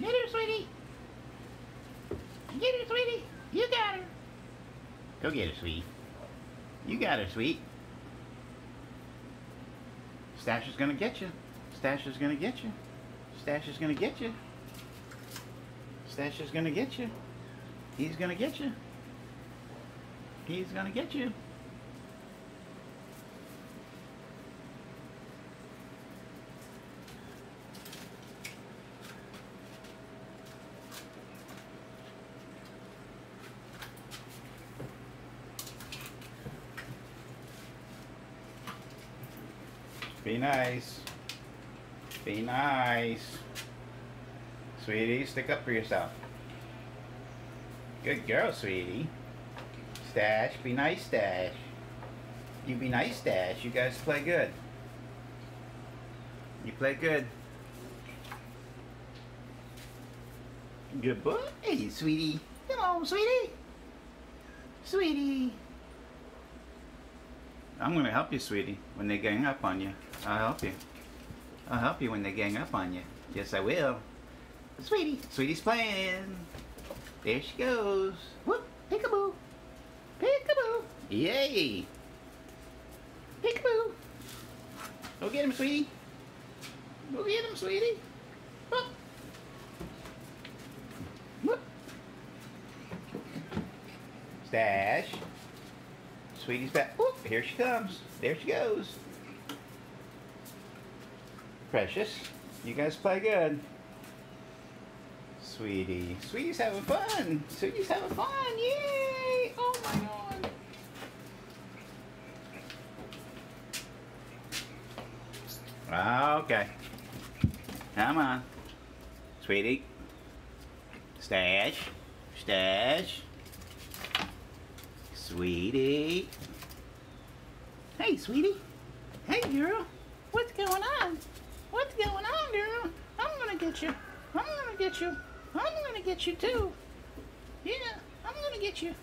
Get her, sweetie. Get her, sweetie. You got her. Go get her, sweet. You got her, sweet. Stash is gonna get you. Stash is gonna get you. Stash is gonna get you. Stash is gonna get you. He's gonna get you. He's gonna get you. Be nice. Be nice. Sweetie, stick up for yourself. Good girl, sweetie. Stash, be nice, Stash. You be nice, Stash. You guys play good. You play good. Good boy, sweetie. Come on, sweetie. Sweetie. I'm gonna help you, sweetie, when they gang up on you. I'll help you. I'll help you when they gang up on you. Yes, I will. Sweetie, sweetie's playing. There she goes. Whoop, peekaboo. Peekaboo. Yay. Peekaboo. Go get him, sweetie. Go get him, sweetie. Whoop. Whoop. Stash. Sweetie's back. Whoop, here she comes. There she goes. Precious, you guys play good. Sweetie. Sweetie's having fun. Sweetie's having fun. Yay! Oh my god. Okay. Come on. Sweetie. Stash. Stash. Sweetie. Hey, sweetie. Hey, girl. What's going on? What's going on, girl? I'm gonna get you. I'm gonna get you. I'm gonna get you too. Yeah, I'm gonna get you.